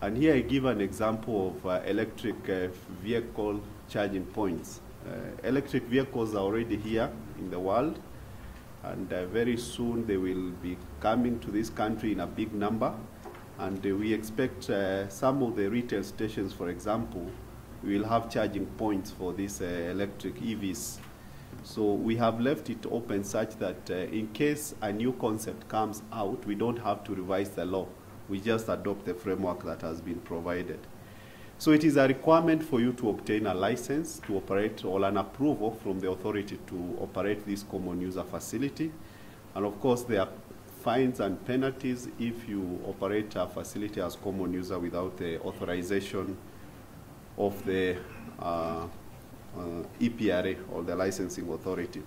And here I give an example of uh, electric uh, vehicle charging points. Uh, electric vehicles are already here in the world, and uh, very soon they will be coming to this country in a big number. And we expect uh, some of the retail stations, for example, will have charging points for these uh, electric EVs. So we have left it open such that in case a new concept comes out, we don't have to revise the law. We just adopt the framework that has been provided. So it is a requirement for you to obtain a license to operate or an approval from the authority to operate this common user facility. And of course, there are fines and penalties if you operate a facility as common user without the authorization of the uh, uh, EPRA or the licensing authority.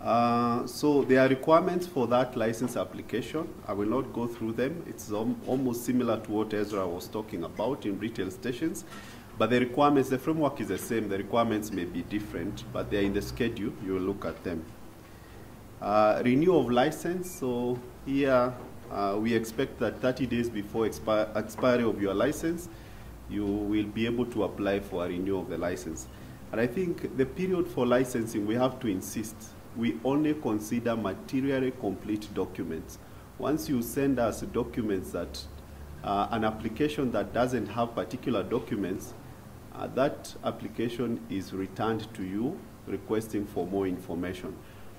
Uh, so there are requirements for that license application. I will not go through them. It's al- almost similar to what Ezra was talking about in retail stations. But the requirements, the framework is the same. The requirements may be different, but they're in the schedule. You will look at them. Uh, of license. So here uh, we expect that 30 days before expi- expiry of your license, you will be able to apply for a renewal of the license. And I think the period for licensing, we have to insist, we only consider materially complete documents. Once you send us documents that, uh, an application that doesn't have particular documents, uh, that application is returned to you requesting for more information.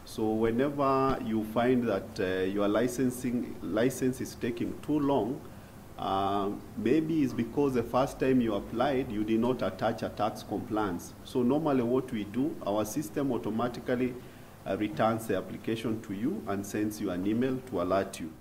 So whenever you find that uh, your licensing license is taking too long, uh, maybe it's because the first time you applied, you did not attach a tax compliance. So normally what we do, our system automatically returns the application to you and sends you an email to alert you.